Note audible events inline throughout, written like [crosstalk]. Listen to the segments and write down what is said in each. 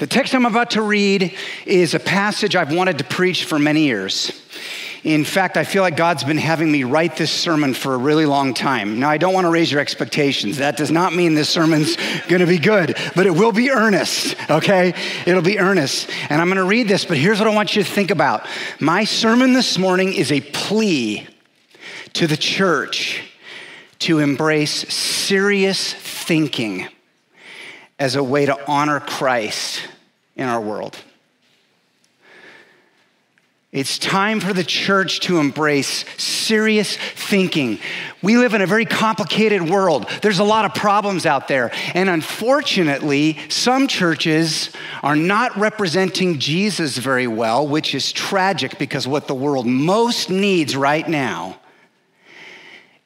The text I'm about to read is a passage I've wanted to preach for many years. In fact, I feel like God's been having me write this sermon for a really long time. Now, I don't want to raise your expectations. That does not mean this sermon's [laughs] going to be good, but it will be earnest, okay? It'll be earnest. And I'm going to read this, but here's what I want you to think about. My sermon this morning is a plea to the church to embrace serious thinking as a way to honor Christ in our world. It's time for the church to embrace serious thinking. We live in a very complicated world. There's a lot of problems out there. And unfortunately, some churches are not representing Jesus very well, which is tragic because what the world most needs right now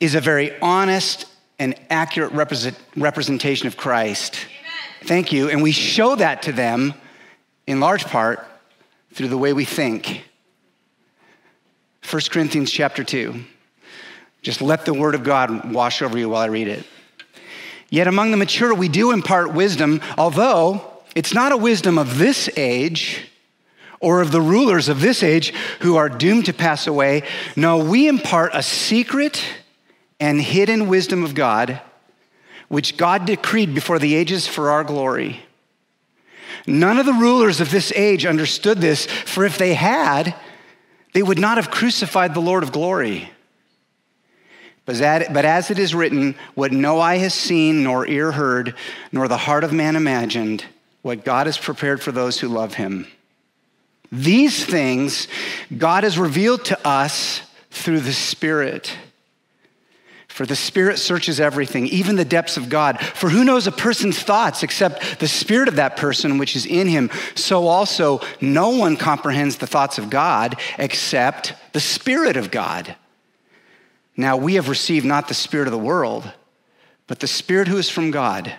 is a very honest and accurate represent, representation of Christ. Thank you. And we show that to them in large part through the way we think. 1 Corinthians chapter 2. Just let the word of God wash over you while I read it. Yet among the mature, we do impart wisdom, although it's not a wisdom of this age or of the rulers of this age who are doomed to pass away. No, we impart a secret and hidden wisdom of God, which God decreed before the ages for our glory. None of the rulers of this age understood this, for if they had, they would not have crucified the Lord of glory. But as it is written, what no eye has seen, nor ear heard, nor the heart of man imagined, what God has prepared for those who love him. These things God has revealed to us through the Spirit. For the Spirit searches everything, even the depths of God. For who knows a person's thoughts except the Spirit of that person which is in him? So also, no one comprehends the thoughts of God except the Spirit of God. Now, we have received not the Spirit of the world, but the Spirit who is from God,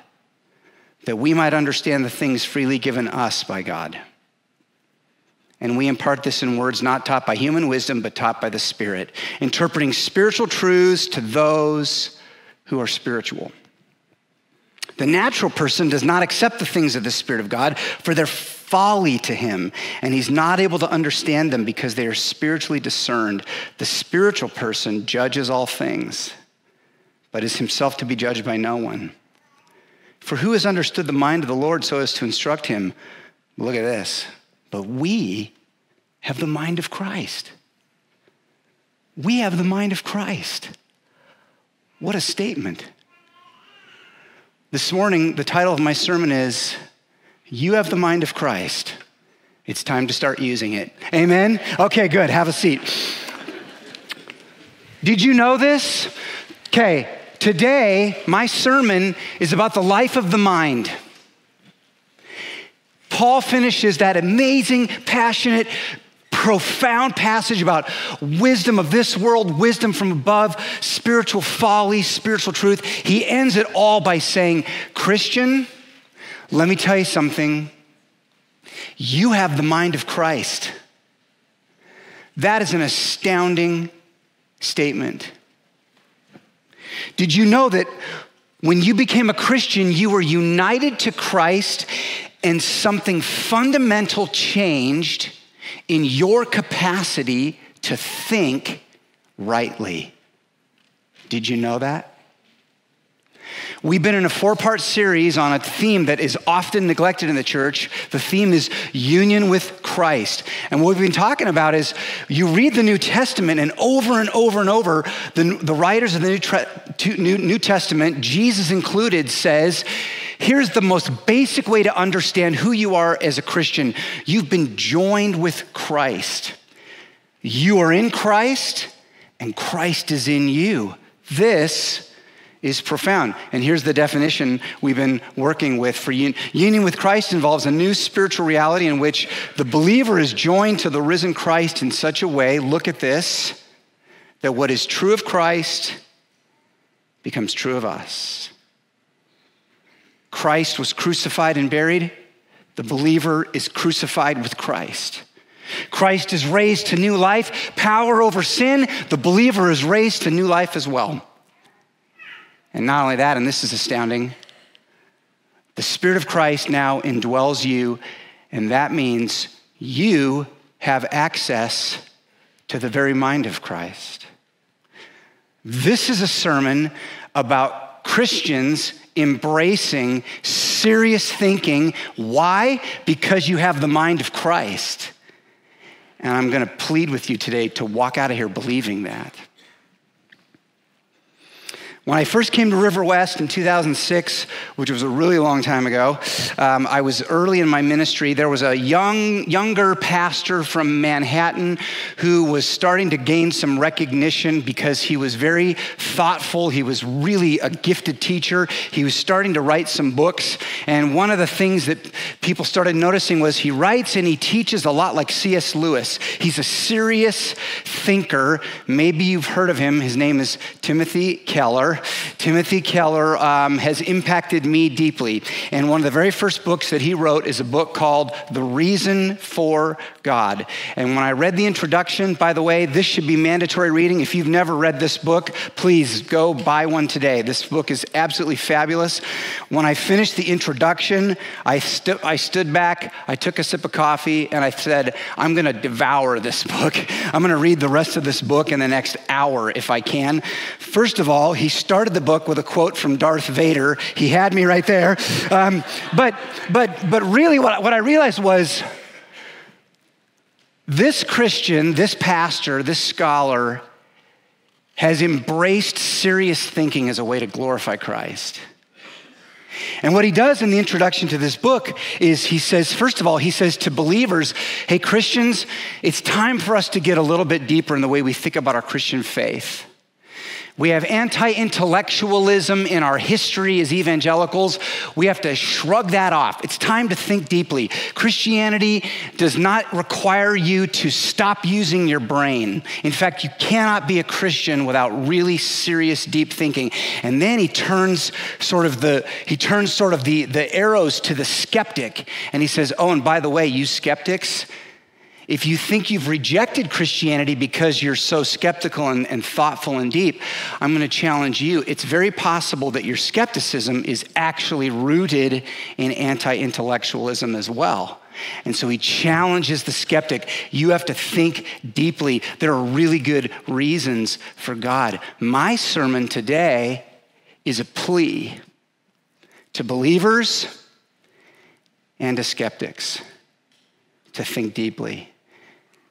that we might understand the things freely given us by God. And we impart this in words not taught by human wisdom, but taught by the Spirit, interpreting spiritual truths to those who are spiritual. The natural person does not accept the things of the Spirit of God, for they're folly to him, and he's not able to understand them because they are spiritually discerned. The spiritual person judges all things, but is himself to be judged by no one. For who has understood the mind of the Lord so as to instruct him? Look at this. But we have the mind of Christ. We have the mind of Christ. What a statement. This morning, the title of my sermon is You Have the Mind of Christ. It's time to start using it. Amen? Okay, good. Have a seat. Did you know this? Okay, today, my sermon is about the life of the mind. Paul finishes that amazing, passionate, profound passage about wisdom of this world, wisdom from above, spiritual folly, spiritual truth. He ends it all by saying, Christian, let me tell you something. You have the mind of Christ. That is an astounding statement. Did you know that when you became a Christian, you were united to Christ and something fundamental changed in your capacity to think rightly. Did you know that? We've been in a four part series on a theme that is often neglected in the church. The theme is union with Christ. And what we've been talking about is you read the New Testament, and over and over and over, the, the writers of the New, New, New Testament, Jesus included, says, Here's the most basic way to understand who you are as a Christian you've been joined with Christ. You are in Christ, and Christ is in you. This is profound. And here's the definition we've been working with for un- union with Christ involves a new spiritual reality in which the believer is joined to the risen Christ in such a way, look at this, that what is true of Christ becomes true of us. Christ was crucified and buried, the believer is crucified with Christ. Christ is raised to new life, power over sin, the believer is raised to new life as well. And not only that, and this is astounding, the Spirit of Christ now indwells you And that means you have access to the very mind of Christ. This is a sermon about Christians embracing serious thinking. Why? Because you have the mind of Christ. And I'm going to plead with you today to walk out of here believing that. When I first came to River West in 2006, which was a really long time ago, um, I was early in my ministry. There was a young, younger pastor from Manhattan who was starting to gain some recognition because he was very thoughtful. He was really a gifted teacher. He was starting to write some books. And one of the things that people started noticing was he writes and he teaches a lot like C.S. Lewis. He's a serious thinker. Maybe you've heard of him. His name is Timothy Keller. Timothy Keller um, has impacted me deeply. And one of the very first books that he wrote is a book called The Reason for God. And when I read the introduction, by the way, this should be mandatory reading. If you've never read this book, please go buy one today. This book is absolutely fabulous. When I finished the introduction, I, stu- I stood back, I took a sip of coffee, and I said, I'm going to devour this book. I'm going to read the rest of this book in the next hour if I can. First of all, he started the book with a quote from Darth Vader. He had me right there. Um, but, but, but really, what, what I realized was this Christian, this pastor, this scholar has embraced serious thinking as a way to glorify Christ. And what he does in the introduction to this book is he says, first of all, he says to believers, hey, Christians, it's time for us to get a little bit deeper in the way we think about our Christian faith. We have anti intellectualism in our history as evangelicals. We have to shrug that off. It's time to think deeply. Christianity does not require you to stop using your brain. In fact, you cannot be a Christian without really serious, deep thinking. And then he turns sort of the he turns sort of the, the arrows to the skeptic, and he says, Oh, and by the way, you skeptics, if you think you've rejected Christianity because you're so skeptical and, and thoughtful and deep, I'm going to challenge you. It's very possible that your skepticism is actually rooted in anti intellectualism as well. And so he challenges the skeptic. You have to think deeply. There are really good reasons for God. My sermon today is a plea to believers and to skeptics to think deeply.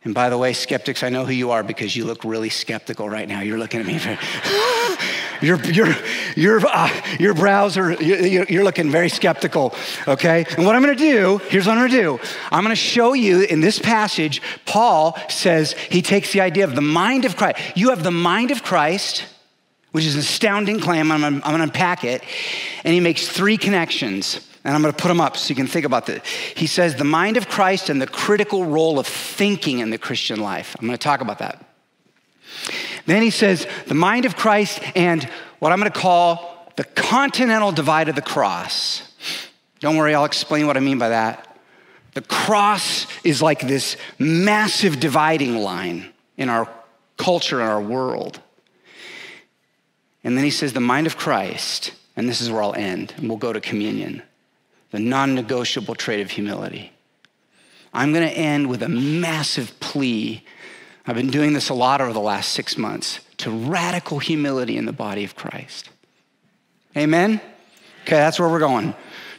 And by the way, skeptics, I know who you are because you look really skeptical right now. You're looking at me. [gasps] your, your, your, uh, your brows are, you're looking very skeptical, okay? And what I'm gonna do, here's what I'm gonna do. I'm gonna show you in this passage, Paul says he takes the idea of the mind of Christ. You have the mind of Christ, which is an astounding claim. I'm gonna, I'm gonna unpack it. And he makes three connections and I'm going to put them up so you can think about this. He says the mind of Christ and the critical role of thinking in the Christian life. I'm going to talk about that. Then he says the mind of Christ and what I'm going to call the continental divide of the cross. Don't worry, I'll explain what I mean by that. The cross is like this massive dividing line in our culture and our world. And then he says the mind of Christ, and this is where I'll end, and we'll go to communion the non negotiable trait of humility. I'm going to end with a massive plea. I've been doing this a lot over the last six months to radical humility in the body of Christ. Amen? Okay, that's where we're going.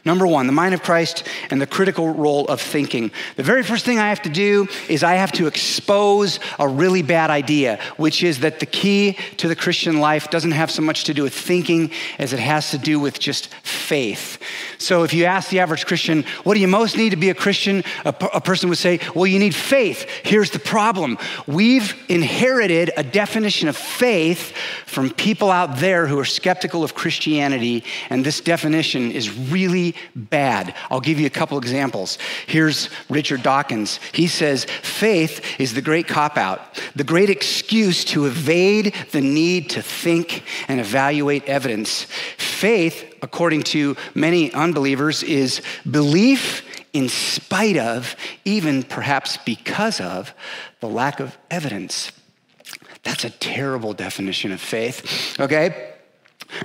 Number one, the mind of Christ and the critical role of thinking. The very first thing I have to do is I have to expose a really bad idea, which is that the key to the Christian life doesn't have so much to do with thinking as it has to do with just faith. So if you ask the average Christian, what do you most need to be a Christian? A, a person would say, well, you need faith. Here's the problem we've inherited a definition of faith from people out there who are skeptical of Christianity, and this definition is really bad. I'll give you a couple examples. Here's Richard Dawkins. He says, Faith is the great cop out, the great excuse to evade the need to think and evaluate evidence. Faith, according to many unbelievers, is belief in spite of, even perhaps because of, the lack of evidence. That's a terrible definition of faith, okay?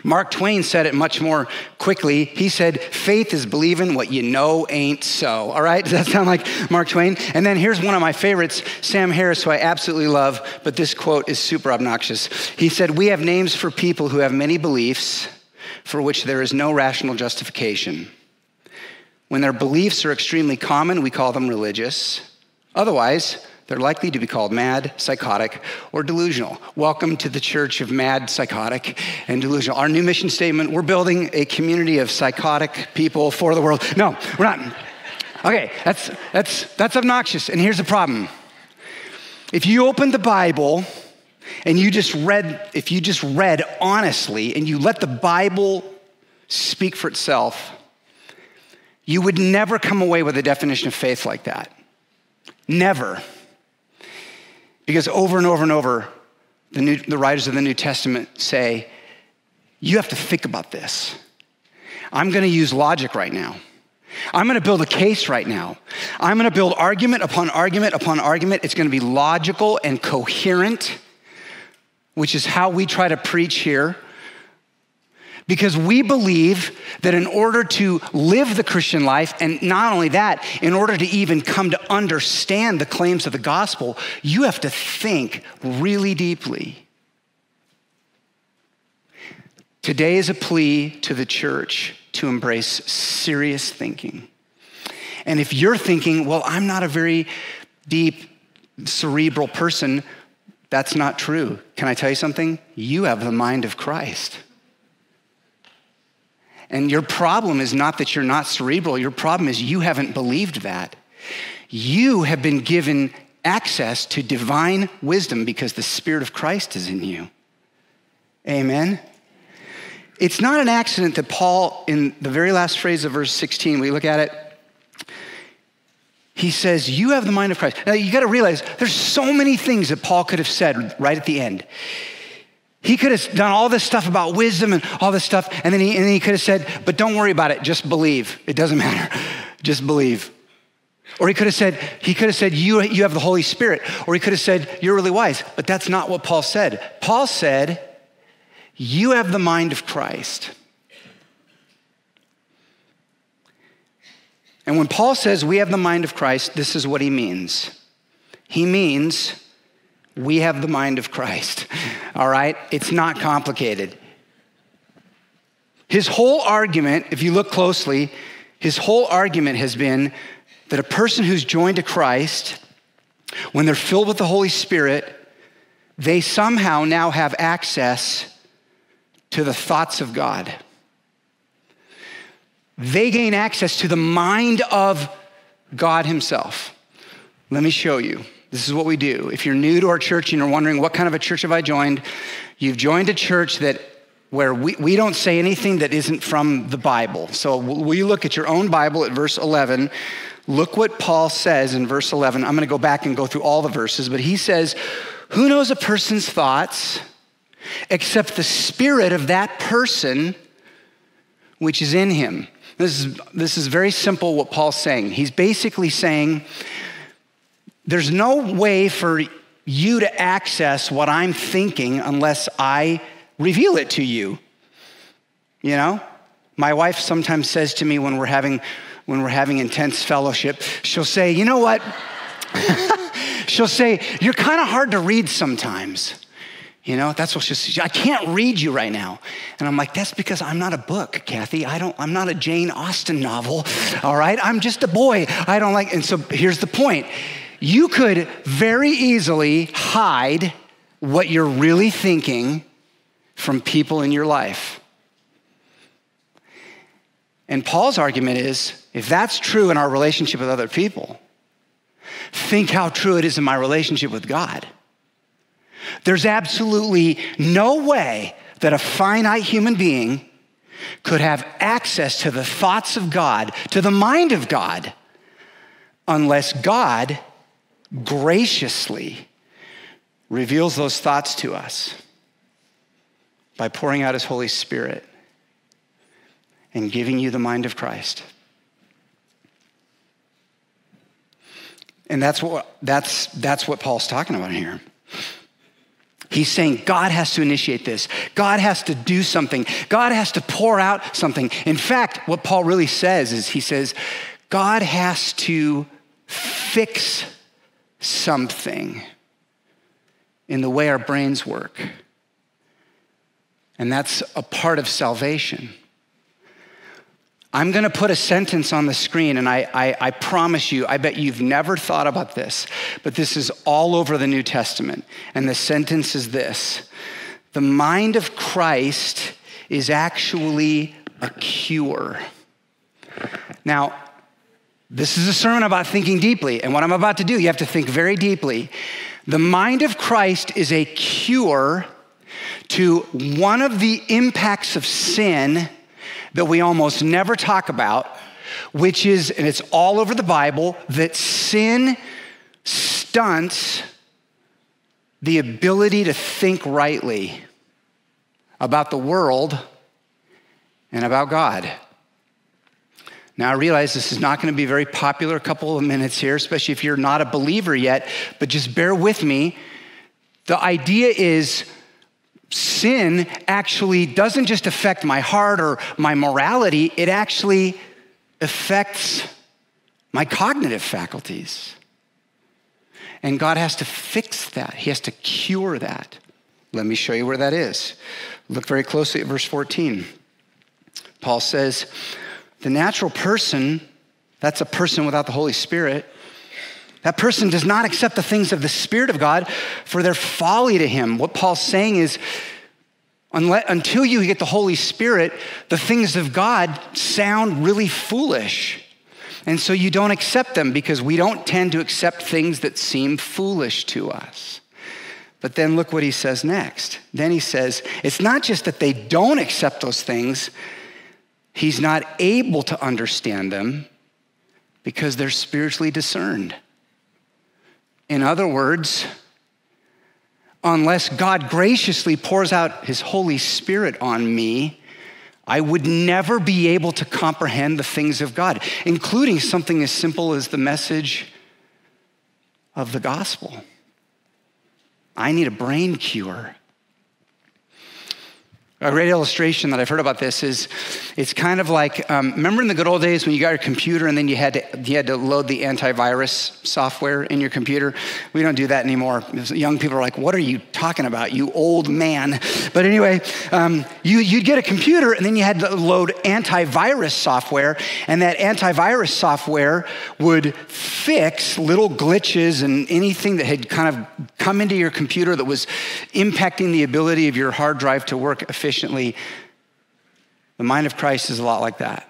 Mark Twain said it much more quickly. He said, Faith is believing what you know ain't so. All right? Does that sound like Mark Twain? And then here's one of my favorites, Sam Harris, who I absolutely love, but this quote is super obnoxious. He said, We have names for people who have many beliefs for which there is no rational justification. When their beliefs are extremely common, we call them religious. Otherwise, they're likely to be called mad, psychotic, or delusional. Welcome to the church of mad, psychotic, and delusional. Our new mission statement we're building a community of psychotic people for the world. No, we're not. Okay, that's, that's, that's obnoxious. And here's the problem if you open the Bible, and you just read, if you just read honestly and you let the Bible speak for itself, you would never come away with a definition of faith like that. Never. Because over and over and over, the, new, the writers of the New Testament say, you have to think about this. I'm going to use logic right now. I'm going to build a case right now. I'm going to build argument upon argument upon argument. It's going to be logical and coherent, which is how we try to preach here. Because we believe that in order to live the Christian life, and not only that, in order to even come to understand the claims of the gospel, you have to think really deeply. Today is a plea to the church to embrace serious thinking. And if you're thinking, well, I'm not a very deep, cerebral person, that's not true. Can I tell you something? You have the mind of Christ. And your problem is not that you're not cerebral, your problem is you haven't believed that. You have been given access to divine wisdom because the Spirit of Christ is in you. Amen. It's not an accident that Paul, in the very last phrase of verse 16, we look at it, he says, You have the mind of Christ. Now you got to realize there's so many things that Paul could have said right at the end. He could have done all this stuff about wisdom and all this stuff, and then he, and then he could have said, But don't worry about it, just believe. It doesn't matter. [laughs] Just believe. Or he could have said, he could have said, you, you have the Holy Spirit. Or he could have said, you're really wise. But that's not what Paul said. Paul said, you have the mind of Christ. And when Paul says we have the mind of Christ, this is what he means. He means we have the mind of Christ. [laughs] All right? It's not complicated. His whole argument, if you look closely, his whole argument has been that a person who's joined to Christ, when they're filled with the Holy Spirit, they somehow now have access to the thoughts of God. They gain access to the mind of God Himself. Let me show you. This is what we do. If you're new to our church and you're wondering what kind of a church have I joined, you've joined a church that where we, we don't say anything that isn't from the Bible. So you look at your own Bible at verse 11? Look what Paul says in verse 11. I'm going to go back and go through all the verses, but he says, Who knows a person's thoughts except the spirit of that person which is in him? This is, this is very simple what Paul's saying. He's basically saying, there's no way for you to access what I'm thinking unless I reveal it to you. You know? My wife sometimes says to me when we're having when we're having intense fellowship, she'll say, "You know what?" [laughs] she'll say, "You're kind of hard to read sometimes." You know, that's what she'll say. I can't read you right now. And I'm like, that's because I'm not a book, Kathy. I don't, I'm not a Jane Austen novel. All right. I'm just a boy. I don't like, and so here's the point you could very easily hide what you're really thinking from people in your life. And Paul's argument is if that's true in our relationship with other people, think how true it is in my relationship with God. There's absolutely no way that a finite human being could have access to the thoughts of God, to the mind of God, unless God graciously reveals those thoughts to us by pouring out his Holy Spirit and giving you the mind of Christ. And that's what, that's, that's what Paul's talking about here. He's saying God has to initiate this. God has to do something. God has to pour out something. In fact, what Paul really says is he says, God has to fix something in the way our brains work. And that's a part of salvation. I'm going to put a sentence on the screen, and I, I, I, promise you, I bet you've never thought about this, but this is all over the New Testament. And the sentence is this The mind of Christ is actually a cure. Now, this is a sermon about thinking deeply, and what I'm about to do, you have to think very deeply. The mind of Christ is a cure to one of the impacts of sin that we almost never talk about, which is, and it's all over the Bible, that sin stunts the ability to think rightly about the world and about God. Now, I realize this is not going to be very popular a couple of minutes here, especially if you're not a believer yet, but just bear with me. The idea is sin actually doesn't just affect my heart or my morality, it actually affects my cognitive faculties. And God has to fix that, He has to cure that. Let me show you where that is. Look very closely at verse 14. Paul says, The natural person, that's a person without the Holy Spirit, that person does not accept the things of the Spirit of God, for their folly to him. What Paul's saying is, until you get the Holy Spirit, the things of God sound really foolish. And so you don't accept them because we don't tend to accept things that seem foolish to us. But then look what he says next. Then he says, it's not just that they don't accept those things, he's not able to understand them because they're spiritually discerned. In other words, unless God graciously pours out his Holy Spirit on me, I would never be able to comprehend the things of God, including something as simple as the message of the gospel. I need a brain cure. A great illustration that I've heard about this is it's kind of like um, remember in the good old days when you got your computer and then you had to you had to load the antivirus software in your computer. We don't do that anymore. Young people are like, "What are you talking about, you old man?" But anyway, um, you you'd get a computer and then you had to load antivirus software, and that antivirus software would fix little glitches and anything that had kind of come into your computer that was impacting the ability of your hard drive to work efficiently The mind of Christ is a lot like that.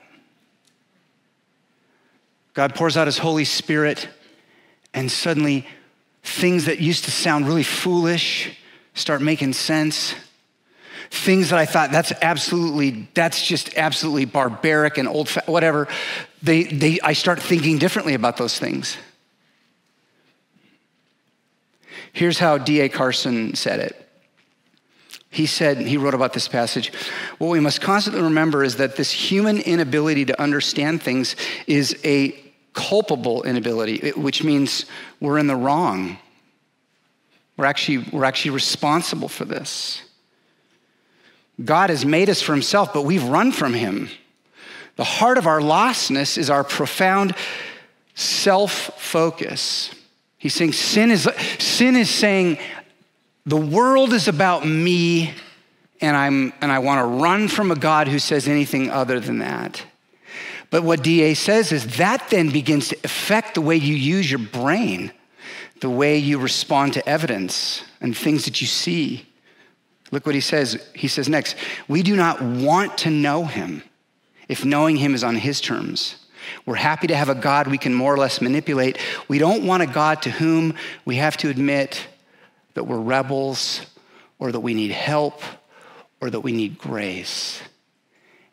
God pours out his Holy Spirit, and suddenly things that used to sound really foolish start making sense. Things that I thought that's absolutely, that's just absolutely barbaric and old, whatever. They, they, I start thinking differently about those things. Here's how D.A. Carson said it he said, he wrote about this passage, what we must constantly remember is that this human inability to understand things is a culpable inability, which means we're in the wrong. We're actually, we're actually responsible for this. God has made us for himself, but we've run from him. The heart of our lostness is our profound self focus. He's saying sin is, sin is saying, the world is about me, and, I'm, and I want to run from a God who says anything other than that. But what DA says is that then begins to affect the way you use your brain, the way you respond to evidence and things that you see. Look what he says. He says next, we do not want to know him if knowing him is on his terms. We're happy to have a God we can more or less manipulate. We don't want a God to whom we have to admit that we're rebels or that we need help or that we need grace.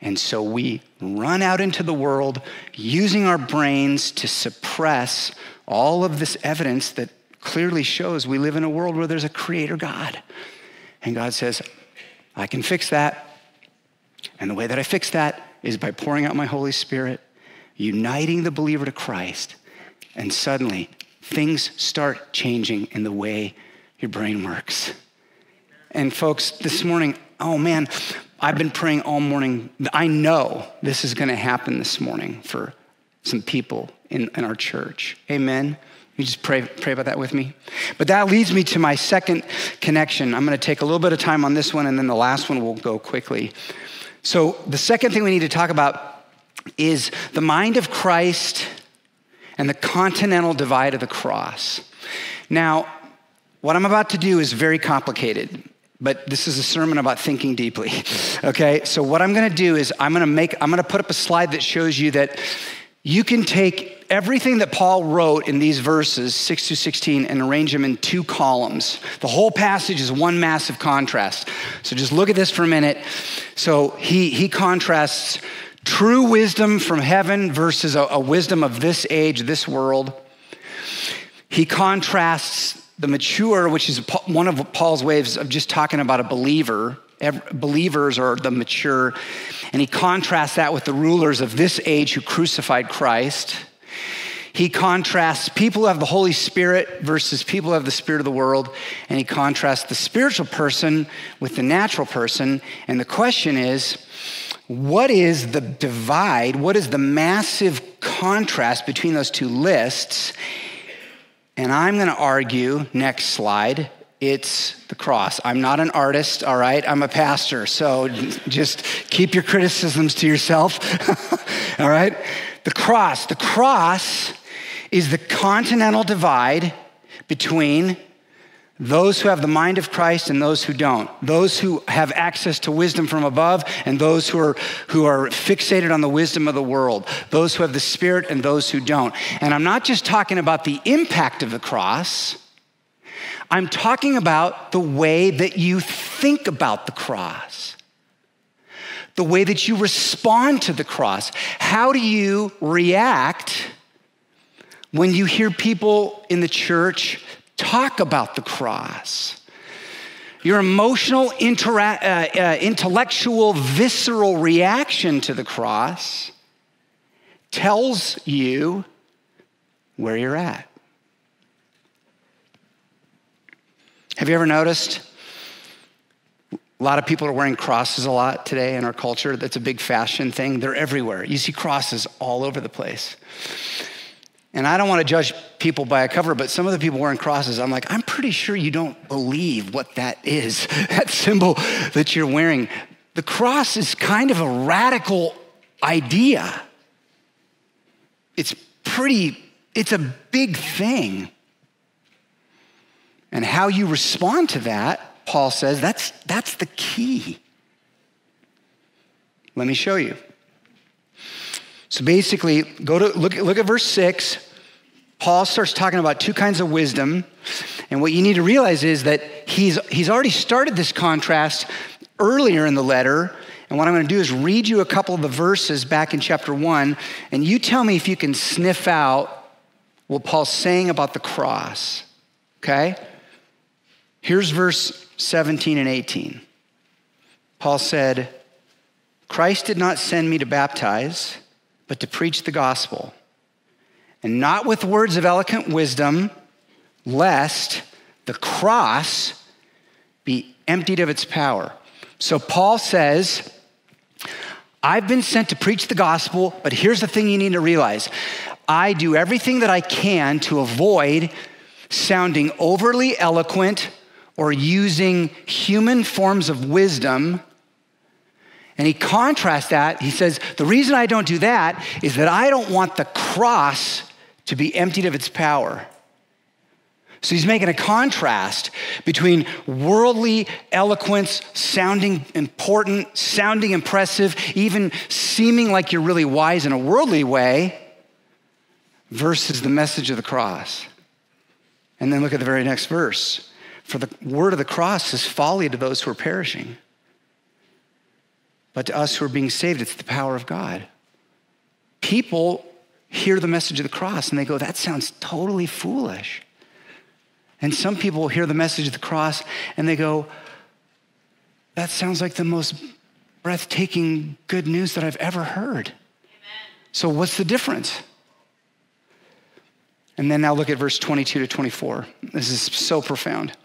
And so we run out into the world using our brains to suppress all of this evidence that clearly shows we live in a world where there's a creator God. And God says, I can fix that. And the way that I fix that is by pouring out my Holy Spirit, uniting the believer to Christ. And suddenly, things start changing in the way your brain works. And folks, this morning, oh man, I've been praying all morning. I know this is going to happen this morning for some people in, in our church. Amen. You just pray, pray about that with me. But that leads me to my second connection. I'm going to take a little bit of time on this one, and then the last one will go quickly. So, the second thing we need to talk about is the mind of Christ and the continental divide of the cross. Now, what I'm about to do is very complicated, but this is a sermon about thinking deeply. [laughs] Okay? So, what I'm going to do is I'm going to make, I'm going to put up a slide that shows you that you can take everything that Paul wrote in these verses, 6 to 16, and arrange them in two columns. The whole passage is one massive contrast. So just look at this for a minute. So he, he contrasts true wisdom from heaven versus a, a wisdom of this age, this world. He contrasts the mature, which is one of Paul's ways of just talking about a believer believers are the mature. And he contrasts that with the rulers of this age who crucified Christ. He contrasts people who have the Holy Spirit versus people who have the Spirit of the world. And he contrasts the spiritual person with the natural person. And the question is what is the divide? What is the massive contrast between those two lists? And I'm going to argue, next slide, it's the cross. I'm not an artist, all right? I'm a pastor, so just keep your criticisms to yourself, [laughs] all right? The cross. The cross is the continental divide between those who have the mind of Christ and those who don't. Those who have access to wisdom from above and those who are, who are fixated on the wisdom of the world. Those who have the Spirit and those who don't. And I'm not just talking about the impact of the cross. I'm talking about the way that you think about the cross, the way that you respond to the cross. How do you react when you hear people in the church talk about the cross? Your emotional, intera- uh, uh, intellectual, visceral reaction to the cross tells you where you're at. Have you ever noticed? A lot of people are wearing crosses a lot today in our culture. That's a big fashion thing. They're everywhere. You see crosses all over the place. And I don't want to judge people by a cover, but some of the people wearing crosses, I'm like, I'm pretty sure you don't believe what that is, [laughs] that symbol that you're wearing. The cross is kind of a radical idea. It's pretty, it's a big thing. And how you respond to that, Paul says, that's, that's the key. Let me show you. So basically, go to look, look at verse 6. Paul starts talking about two kinds of wisdom. And what you need to realize is that he's, he's already started this contrast earlier in the letter. And what I'm going to do is read you a couple of the verses back in chapter 1, and you tell me if you can sniff out what Paul's saying about the cross. Okay? Here's verse 17 and 18. Paul said, Christ did not send me to baptize, but to preach the gospel, and not with words of eloquent wisdom, lest the cross be emptied of its power. So Paul says, I've been sent to preach the gospel, but here's the thing you need to realize I do everything that I can to avoid sounding overly eloquent or using human forms of wisdom. And he contrasts that. He says, The reason I don't do that is that I don't want the cross to be emptied of its power. So he's making a contrast between worldly eloquence, sounding important, sounding impressive, even seeming like you're really wise in a worldly way, versus the message of the cross. And then look at the very next verse. For the word of the cross is folly to those who are perishing. But to us who are being saved, it's the power of God. People hear the message of the cross and they go, that sounds totally foolish. And some people hear the message of the cross and they go, that sounds like the most breathtaking good news that I've ever heard. Amen. So, what's the difference? And then now look at verse 22 to 24. This is so profound.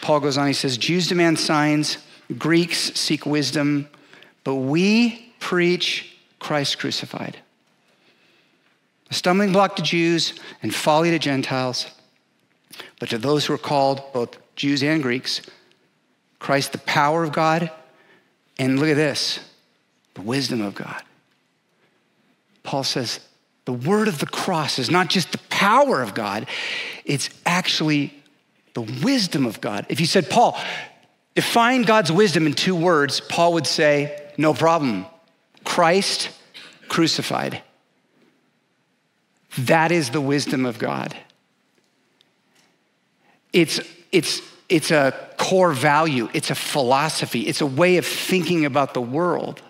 Paul goes on, he says, Jews demand signs, Greeks seek wisdom, but we preach Christ crucified. A stumbling block to Jews and folly to Gentiles. But to those who are called, both Jews and Greeks, Christ, the power of God, and look at this, the wisdom of God. Paul says the word of the cross is not just the power of God, it's actually the wisdom of God. If you said, Paul, define God's wisdom in two words, Paul would say, no problem. Christ crucified. That is the wisdom of God. It's, it's, it's a core value, it's a philosophy, it's a way of thinking about the world.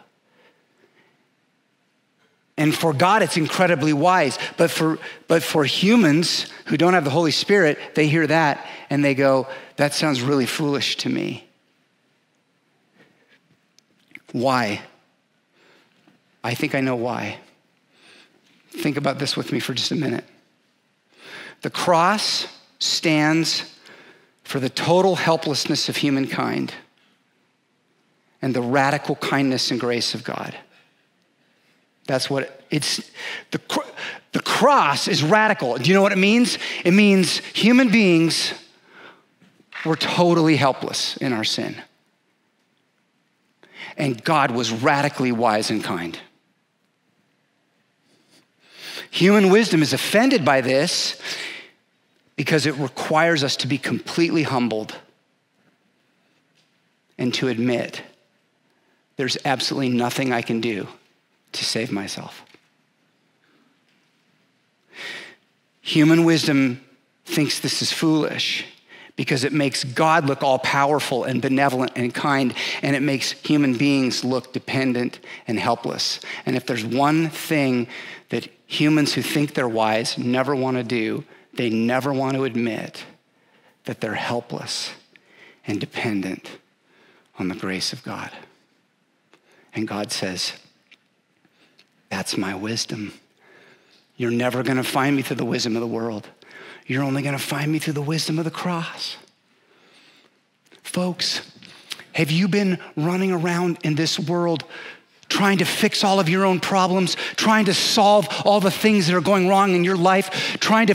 And for God, it's incredibly wise. But for, but for humans who don't have the Holy Spirit, they hear that and they go, that sounds really foolish to me. Why? I think I know why. Think about this with me for just a minute. The cross stands for the total helplessness of humankind and the radical kindness and grace of God. That's what it, it's. The, the cross is radical. Do you know what it means? It means human beings were totally helpless in our sin. And God was radically wise and kind. Human wisdom is offended by this because it requires us to be completely humbled and to admit there's absolutely nothing I can do to save myself. Human wisdom thinks this is foolish because it makes God look all powerful and benevolent and kind, and it makes human beings look dependent and helpless. And if there's one thing that humans who think they're wise never want to do, they never want to admit that they're helpless and dependent on the grace of God. And God says, That's my wisdom. You're never going to find me through the wisdom of the world. You're only going to find me through the wisdom of the cross. Folks, have you been running around in this world trying to fix all of your own problems, trying to solve all the things that are going wrong in your life, trying to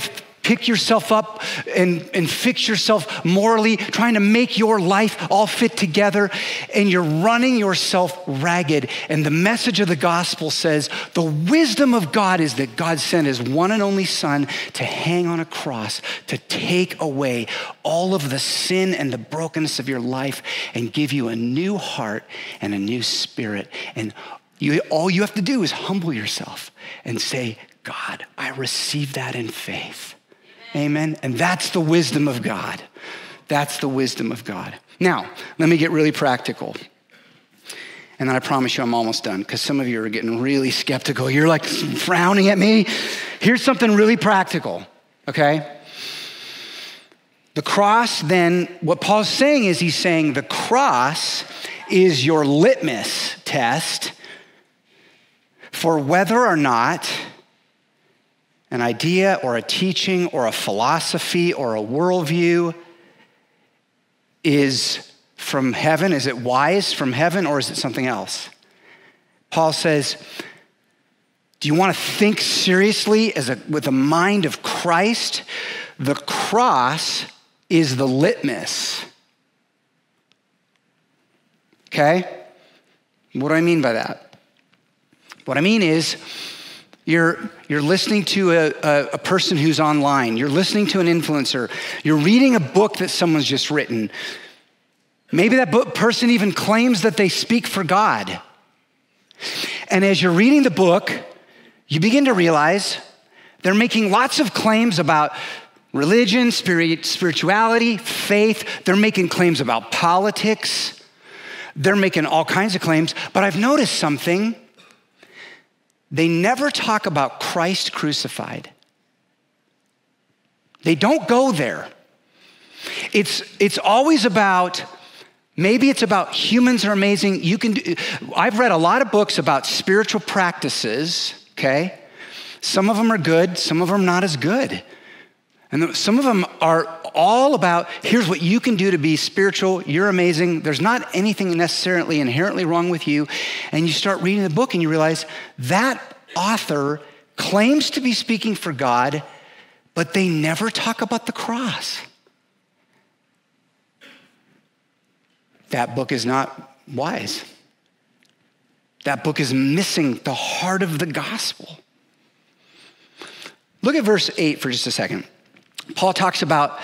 pick yourself up and, and fix yourself morally, trying to make your life all fit together, and you're running yourself ragged. And the message of the gospel says the wisdom of God is that God sent his one and only Son to hang on a cross to take away all of the sin and the brokenness of your life and give you a new heart and a new spirit. And you, all you have to do is humble yourself and say, God, I receive that in faith. Amen. And that's the wisdom of God. That's the wisdom of God. Now, let me get really practical. And then I promise you I'm almost done because some of you are getting really skeptical. You're like frowning at me. Here's something really practical, okay? The cross, then, what Paul's saying is he's saying the cross is your litmus test for whether or not an idea or a teaching or a philosophy or a worldview is from heaven? Is it wise from heaven or is it something else? Paul says, Do you want to think seriously as a, with the mind of Christ? The cross is the litmus. Okay? What do I mean by that? What I mean is, you're, you're listening to a, a, a, person who's online. You're listening to an influencer. You're reading a book that someone's just written. Maybe that book, person even claims that they speak for God. And as you're reading the book, you begin to realize they're making lots of claims about religion, spirit, spirituality, faith. They're making claims about politics. They're making all kinds of claims. But I've noticed something they never talk about Christ crucified. They don't go there. It's, it's always about, maybe it's about humans are amazing. You can do, I've read a lot of books about spiritual practices, okay? Some of them are good, some of them not as good. And some of them are all about here's what you can do to be spiritual. You're amazing. There's not anything necessarily inherently wrong with you. And you start reading the book and you realize that author claims to be speaking for God, but they never talk about the cross. That book is not wise. That book is missing the heart of the gospel. Look at verse 8 for just a second. Paul talks about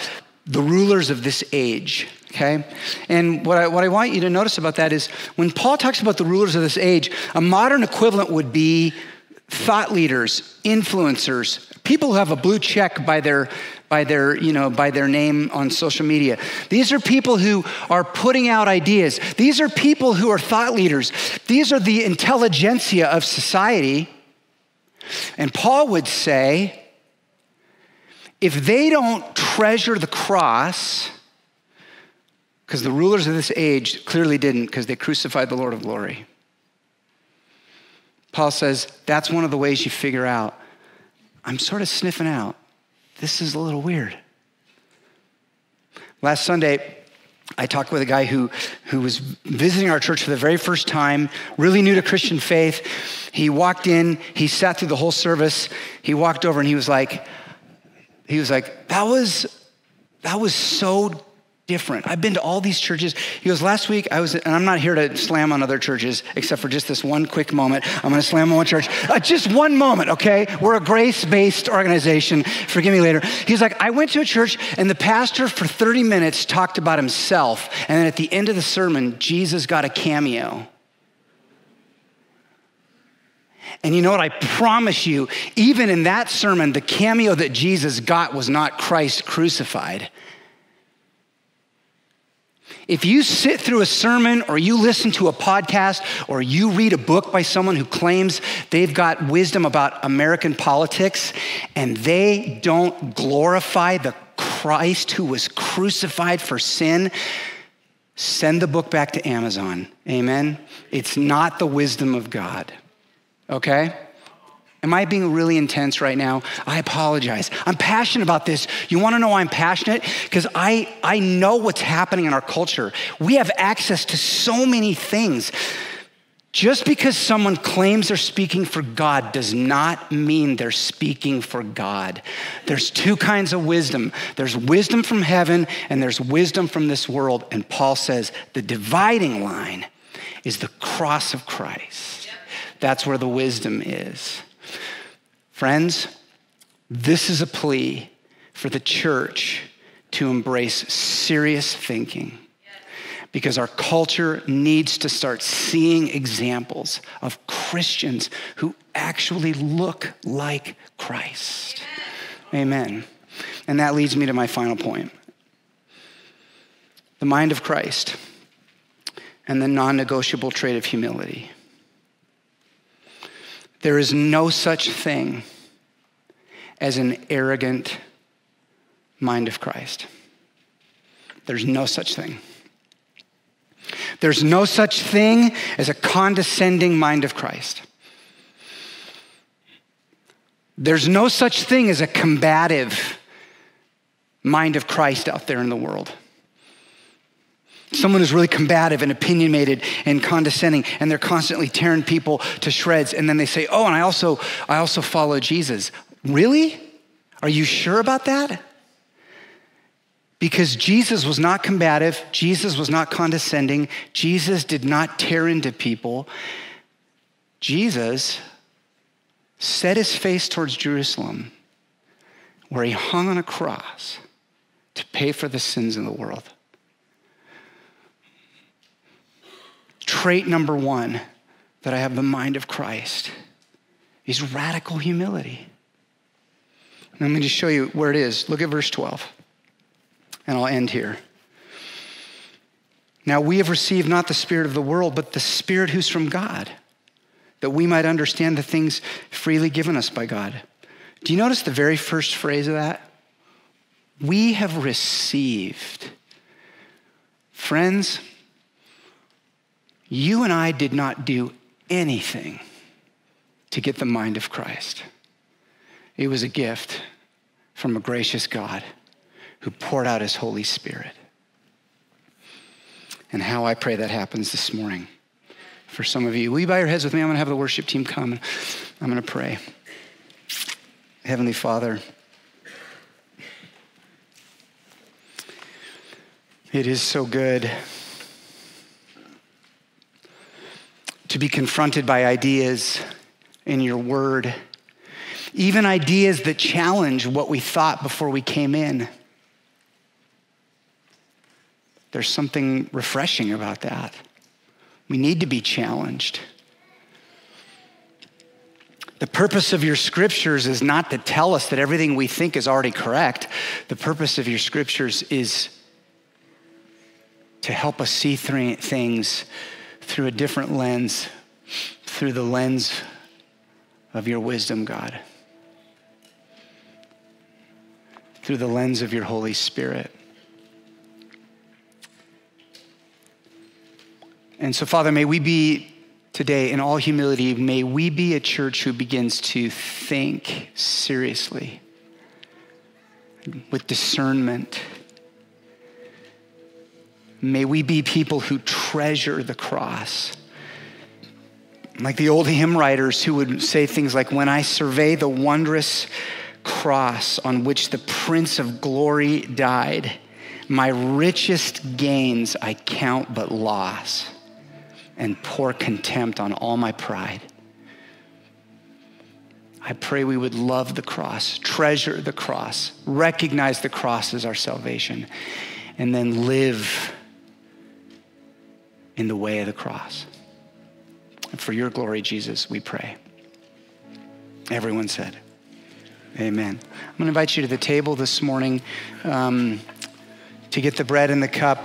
the rulers of this age, okay? And what I, what I want you to notice about that is when Paul talks about the rulers of this age, a modern equivalent would be thought leaders, influencers, people who have a blue check by their by their, you know, by their name on social media. These are people who are putting out ideas. These are people who are thought leaders. These are the intelligentsia of society. And Paul would say, if they don't treasure the cross, because the rulers of this age clearly didn't, because they crucified the Lord of glory. Paul says that's one of the ways you figure out I'm sort of sniffing out. This is a little weird. Last Sunday, I talked with a guy who, who was visiting our church for the very first time, really new to Christian faith. He walked in, he sat through the whole service. He walked over and he was like, he was like, that was, that was so different. I've been to all these churches. He goes, last week I was, and I'm not here to slam on other churches, except for just this one quick moment. I'm going to slam on one church. Uh, just one moment, okay? We're a grace based organization. Forgive me later. He's like, I went to a church and the pastor for 30 minutes talked about himself. And then at the end of the sermon, Jesus got a cameo. And you know what? I promise you, even in that sermon, the cameo that Jesus got was not Christ crucified. If you sit through a sermon or you listen to a podcast or you read a book by someone who claims they've got wisdom about American politics and they don't glorify the Christ who was crucified for sin, send the book back to Amazon. Amen? It's not the wisdom of God. Okay? Am I being really intense right now? I apologize. I'm passionate about this. You want to know why I'm passionate? Because I, I know what's happening in our culture. We have access to so many things. Just because someone claims they're speaking for God does not mean they're speaking for God. There's two kinds of wisdom there's wisdom from heaven, and there's wisdom from this world. And Paul says the dividing line is the cross of Christ. That's where the wisdom is. Friends, this is a plea for the church to embrace serious thinking because our culture needs to start seeing examples of Christians who actually look like Christ. Amen. And that leads me to my final point the mind of Christ and the non negotiable trait of humility. There is no such thing as an arrogant mind of Christ. There's no such thing. There's no such thing as a condescending mind of Christ. There's no such thing as a combative mind of Christ out there in the world. Someone who's really combative and opinionated and condescending, and they're constantly tearing people to shreds. And then they say, Oh, and I also, I also follow Jesus. Really? Are you sure about that? Because Jesus was not combative, Jesus was not condescending, Jesus did not tear into people. Jesus set his face towards Jerusalem, where he hung on a cross to pay for the sins of the world. Trait number one that I have the mind of Christ is radical humility. let me just show you where it is. Look at verse 12, and I'll end here. Now we have received not the Spirit of the world, but the Spirit who's from God, that we might understand the things freely given us by God. Do you notice the very first phrase of that? We have received. Friends, you and I did not do anything to get the mind of Christ. It was a gift from a gracious God who poured out his Holy Spirit. And how I pray that happens this morning for some of you. Will you bow your heads with me? I'm going to have the worship team come and I'm going to pray. Heavenly Father, it is so good to be confronted by ideas in your word, even ideas that challenge what we thought before we came in. There's something refreshing about that. We need to be challenged. The purpose of your scriptures is not to tell us that everything we think is already correct. The purpose of your scriptures is to help us see things through a different lens, through the lens of your wisdom, God, through the lens of your Holy Spirit. And so, Father, may we be today, in all humility, may we be a church who begins to think seriously with discernment. May we be people who treasure the cross. Like the old hymn writers who would say things like, When I survey the wondrous cross on which the Prince of Glory died, my richest gains I count but loss and pour contempt on all my pride. I pray we would love the cross, treasure the cross, recognize the cross as our salvation, and then live in the way of the cross. And for your glory, Jesus, we pray. Everyone said, Amen. I'm going to invite you to the table this morning um, to get the bread and the cup.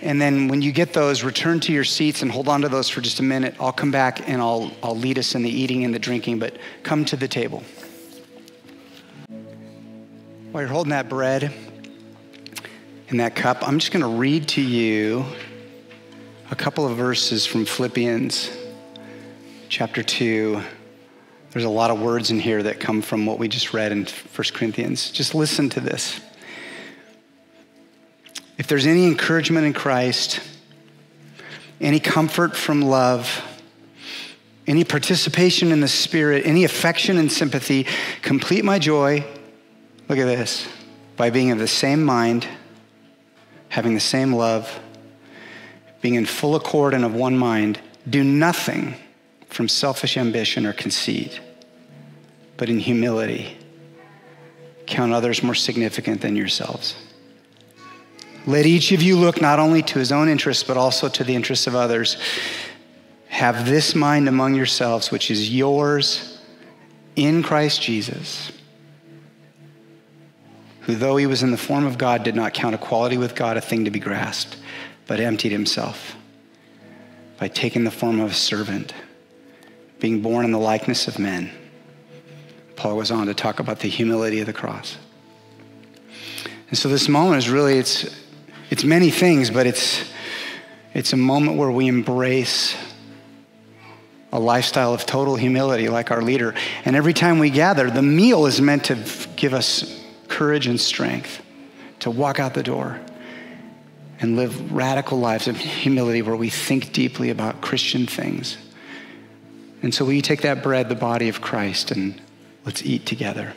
And then when you get those, return to your seats and hold on to those for just a minute. I'll come back and I'll, I'll lead us in the eating and the drinking, but come to the table. While you're holding that bread and that cup, I'm just going to read to you a couple of verses from Philippians chapter 2. There's a lot of words in here that come from what we just read in 1 Corinthians. Just listen to this. If there's any encouragement in Christ, any comfort from love, any participation in the Spirit, any affection and sympathy, complete my joy. Look at this by being of the same mind, having the same love, being in full accord and of one mind. Do nothing from selfish ambition or conceit, but in humility, count others more significant than yourselves. Let each of you look not only to his own interests, but also to the interests of others. Have this mind among yourselves, which is yours in Christ Jesus, who, though he was in the form of God, did not count equality with God a thing to be grasped, but emptied himself by taking the form of a servant, being born in the likeness of men. Paul goes on to talk about the humility of the cross. And so this moment is really, it's, it's many things, but it's, it's a moment where we embrace a lifestyle of total humility like our leader. And every time we gather, the meal is meant to give us courage and strength to walk out the door and live radical lives of humility where we think deeply about Christian things. And so, will you take that bread, the body of Christ, and let's eat together?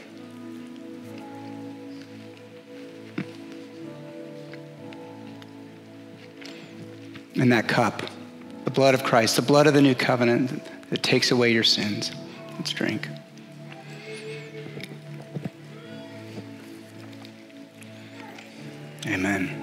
And that cup, the blood of Christ, the blood of the new covenant that takes away your sins. Let's drink. Amen.